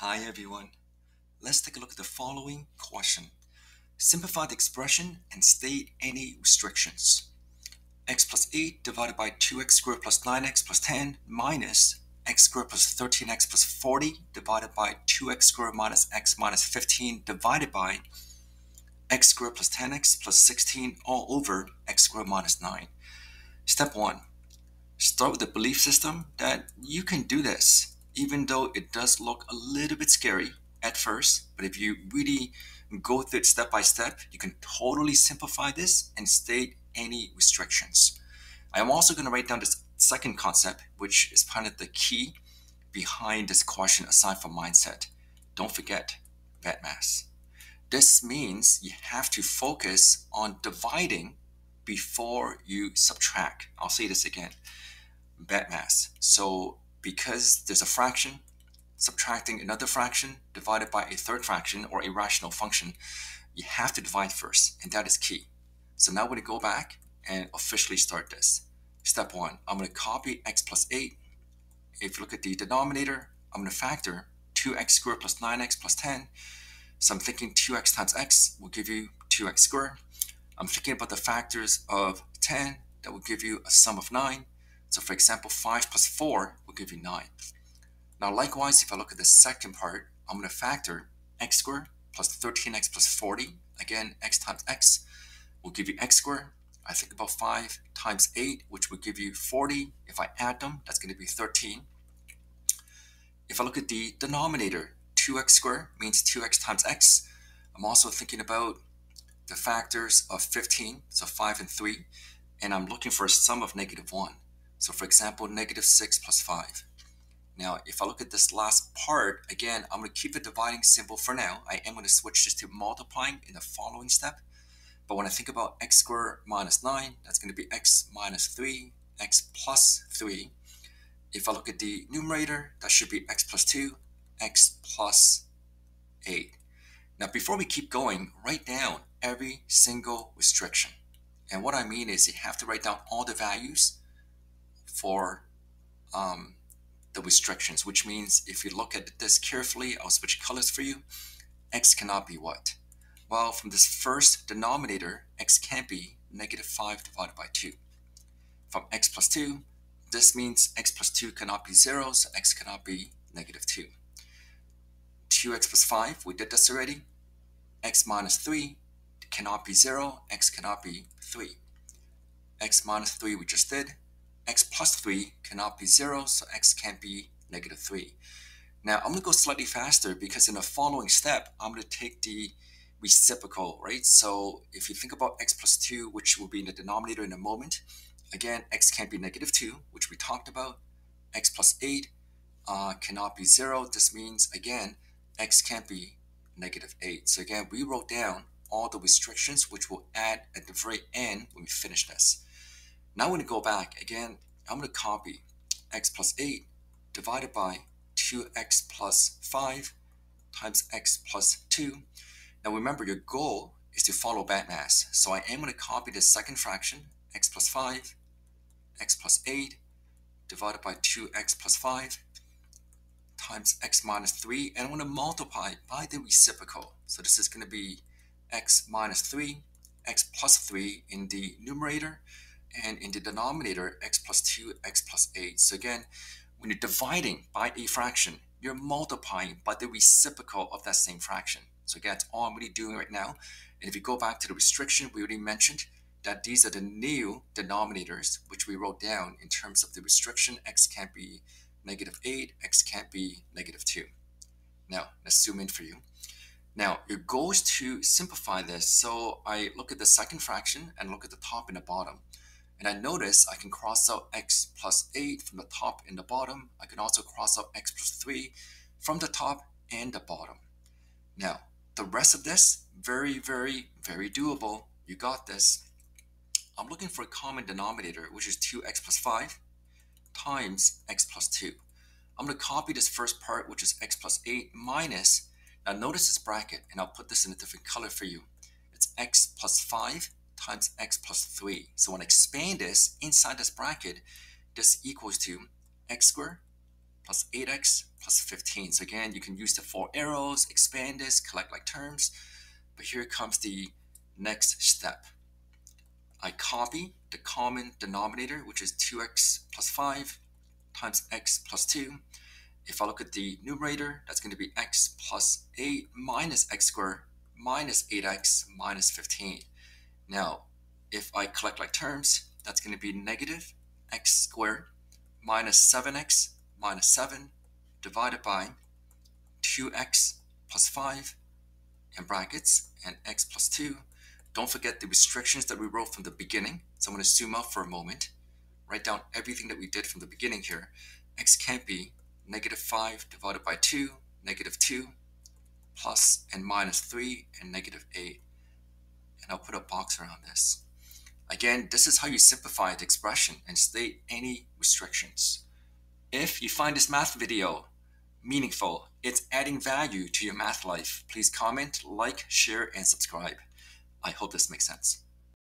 Hi everyone. Let's take a look at the following question. Simplify the expression and state any restrictions. x plus 8 divided by 2x squared plus 9x plus 10 minus x squared plus 13x plus 40 divided by 2x squared minus x minus 15 divided by x squared plus 10x plus 16 all over x squared minus 9. Step 1. Start with the belief system that you can do this even though it does look a little bit scary at first, but if you really go through it step by step, you can totally simplify this and state any restrictions. I am also going to write down this second concept, which is kind of the key behind this question aside from mindset. Don't forget BEDMAS. This means you have to focus on dividing before you subtract. I'll say this again. BEDMAS. So because there's a fraction, subtracting another fraction divided by a third fraction or a rational function, you have to divide first, and that is key. So now we're going to go back and officially start this. Step one, I'm going to copy x plus 8. If you look at the denominator, I'm going to factor 2x squared plus 9x plus 10. So I'm thinking 2x times x will give you 2x squared. I'm thinking about the factors of 10 that will give you a sum of 9. So for example, 5 plus 4 will give you 9. Now likewise, if I look at the second part, I'm going to factor x squared plus 13x plus 40. Again, x times x will give you x squared. I think about 5 times 8, which will give you 40. If I add them, that's going to be 13. If I look at the denominator, 2x squared means 2x times x. I'm also thinking about the factors of 15, so 5 and 3, and I'm looking for a sum of negative 1. So for example, negative 6 plus 5. Now, if I look at this last part, again, I'm going to keep the dividing symbol for now. I am going to switch this to multiplying in the following step. But when I think about x squared minus 9, that's going to be x minus 3, x plus 3. If I look at the numerator, that should be x plus 2, x plus 8. Now, before we keep going, write down every single restriction. And what I mean is you have to write down all the values for um, the restrictions, which means if you look at this carefully, I'll switch colors for you. x cannot be what? Well, from this first denominator, x can't be negative 5 divided by 2. From x plus 2, this means x plus 2 cannot be 0, so x cannot be negative 2. 2x plus 5, we did this already. x minus 3 cannot be 0, x cannot be 3. x minus 3 we just did, x plus 3 cannot be 0, so x can't be negative 3. Now, I'm going to go slightly faster because in the following step, I'm going to take the reciprocal, right? So if you think about x plus 2, which will be in the denominator in a moment, again, x can't be negative 2, which we talked about. x plus 8 uh, cannot be 0. This means, again, x can't be negative 8. So again, we wrote down all the restrictions, which we'll add at the very end when we finish this. Now I'm going to go back again. I'm going to copy x plus 8 divided by 2x plus 5 times x plus 2. Now remember your goal is to follow BEDMAS. So I am going to copy the second fraction, x plus 5, x plus 8 divided by 2x plus 5 times x minus 3 and I'm going to multiply by the reciprocal. So this is going to be x minus 3, x plus 3 in the numerator and in the denominator x plus 2, x plus 8. So again, when you're dividing by a fraction, you're multiplying by the reciprocal of that same fraction. So again, that's all I'm really doing right now. And if you go back to the restriction, we already mentioned that these are the new denominators, which we wrote down in terms of the restriction. x can't be negative 8, x can't be negative 2. Now, let's zoom in for you. Now, goal is to simplify this. So I look at the second fraction and look at the top and the bottom. And I notice I can cross out x plus 8 from the top and the bottom. I can also cross out x plus 3 from the top and the bottom. Now, the rest of this, very, very, very doable. You got this. I'm looking for a common denominator, which is 2x plus 5 times x plus 2. I'm going to copy this first part, which is x plus 8 minus, now notice this bracket, and I'll put this in a different color for you. It's x plus 5 times x plus 3. So when I expand this inside this bracket, this equals to x squared plus 8x plus 15. So again, you can use the four arrows, expand this, collect like terms. But here comes the next step. I copy the common denominator, which is 2x plus 5 times x plus 2. If I look at the numerator, that's going to be x plus 8 minus x squared minus 8x minus 15. Now, if I collect like terms, that's going to be negative x squared minus 7x minus 7 divided by 2x plus 5 in brackets and x plus 2. Don't forget the restrictions that we wrote from the beginning. So I'm going to zoom out for a moment, write down everything that we did from the beginning here. x can't be negative 5 divided by 2, negative 2, plus and minus 3, and negative 8. And I'll put a box around this. Again, this is how you simplify the expression and state any restrictions. If you find this math video meaningful, it's adding value to your math life, please comment, like, share, and subscribe. I hope this makes sense.